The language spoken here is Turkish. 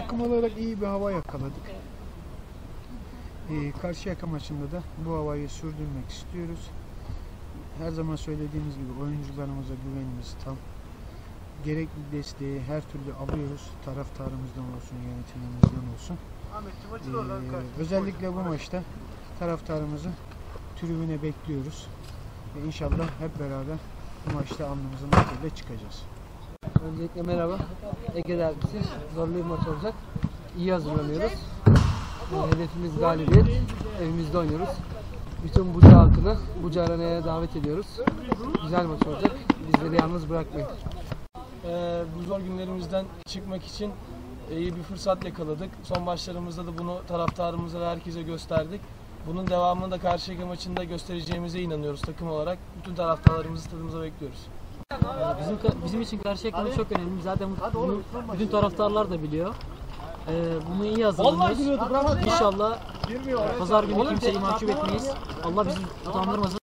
takım olarak iyi bir hava yakaladık. Ee, Karşıyaka maçında da bu havayı sürdürmek istiyoruz. Her zaman söylediğimiz gibi oyuncularımıza güvenimiz tam. Gerekli desteği her türlü alıyoruz. Taraftarımızdan olsun, yönetimimizden olsun. Ee, özellikle bu maçta taraftarımızı tribüne bekliyoruz. Ve inşallah hep beraber bu maçta alnımızın akıyla çıkacağız. Öncelikle merhaba. Ege derbisi zorlu bir maç olacak. İyi hazırlanıyoruz. Ee, Hedefimiz galibiyet. Evimizde oynuyoruz. Bütün Buca halkını Buca Arena'ya davet ediyoruz. Güzel maç olacak. Bizleri yalnız bırakmayın. Ee, bu zor günlerimizden çıkmak için iyi bir fırsat yakaladık. Son maçlarımızda da bunu taraftarımıza ve herkese gösterdik. Bunun devamını da Karşıyaka maçında göstereceğimize inanıyoruz takım olarak. Bütün taraftarlarımızı stadımıza bekliyoruz. Bizim bizim için Karşıyaka maçı çok önemli. Zaten bunu bütün taraftarlar da biliyor. Ee, bunu iyi hazırlanıyoruz. İnşallah pazar günü kimseyi mahcup etmeyiz. Allah bizi utandırmasın.